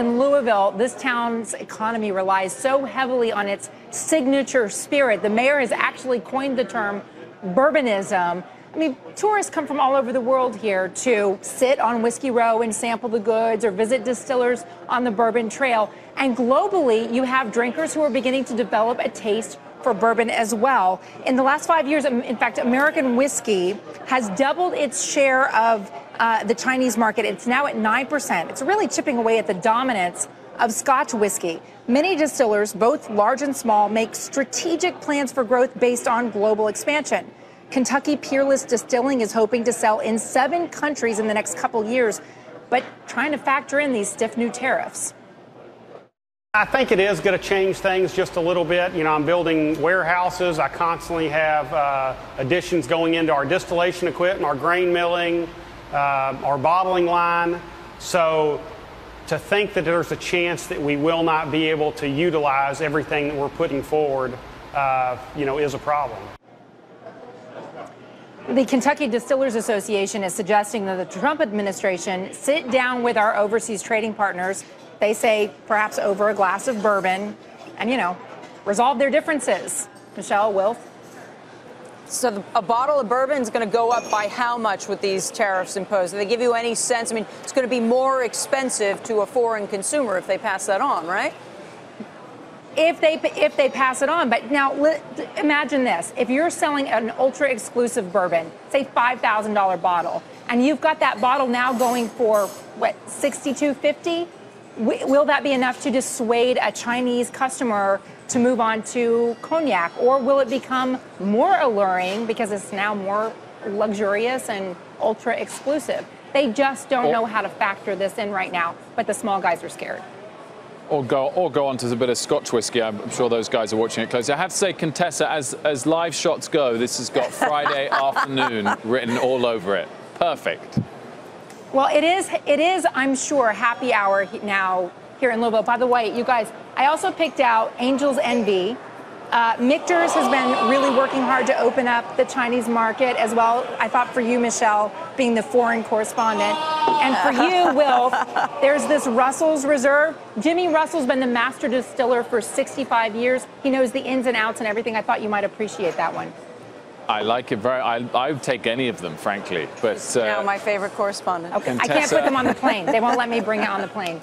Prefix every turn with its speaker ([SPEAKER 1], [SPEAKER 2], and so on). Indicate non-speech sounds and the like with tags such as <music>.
[SPEAKER 1] In Louisville, this town's economy relies so heavily on its signature spirit. The mayor has actually coined the term bourbonism. I mean, tourists come from all over the world here to sit on Whiskey Row and sample the goods or visit distillers on the Bourbon Trail. And globally, you have drinkers who are beginning to develop a taste for bourbon as well. In the last five years, in fact, American whiskey has doubled its share of uh, the Chinese market. It's now at 9%. It's really chipping away at the dominance of Scotch whiskey. Many distillers, both large and small, make strategic plans for growth based on global expansion. Kentucky Peerless Distilling is hoping to sell in seven countries in the next couple years, but trying to factor in these stiff new tariffs.
[SPEAKER 2] I think it is going to change things just a little bit. You know, I'm building warehouses. I constantly have uh, additions going into our distillation equipment, our grain milling, uh, our bottling line. So to think that there's a chance that we will not be able to utilize everything that we're putting forward, uh, you know, is a problem.
[SPEAKER 1] The Kentucky Distillers Association is suggesting that the Trump administration sit down with our overseas trading partners. They say perhaps over a glass of bourbon and, you know, resolve their differences. Michelle, Wilf?
[SPEAKER 3] So the, a bottle of bourbon is going to go up by how much with these tariffs imposed? Do they give you any sense? I mean, it's going to be more expensive to a foreign consumer if they pass that on, right?
[SPEAKER 1] if they if they pass it on. But now imagine this: if you're selling an ultra exclusive bourbon, say five thousand dollar bottle, and you've got that bottle now going for what sixty two fifty, will that be enough to dissuade a Chinese customer? To move on to cognac, or will it become more alluring because it's now more luxurious and ultra exclusive? They just don't oh. know how to factor this in right now, but the small guys are scared
[SPEAKER 4] or go or go on to a bit of Scotch whiskey. I'm sure those guys are watching it closely. I have to say, Contessa, as as live shots go, this has got Friday <laughs> afternoon written all over it. Perfect.
[SPEAKER 1] Well, it is. It is. I'm sure happy hour now here in Louisville. By the way, you guys, I also picked out Angel's Envy. Uh, Michter's has been really working hard to open up the Chinese market as well. I thought for you, Michelle, being the foreign correspondent, and for you, <laughs> Will, there's this Russell's Reserve. Jimmy Russell's been the master distiller for 65 years. He knows the ins and outs and everything. I thought you might appreciate that one.
[SPEAKER 4] I like it very. I, I would take any of them, frankly. But
[SPEAKER 3] uh, now my favorite correspondent.
[SPEAKER 1] Okay, Contessa. I can't put them on the plane. They won't let me bring it on the <laughs> plane.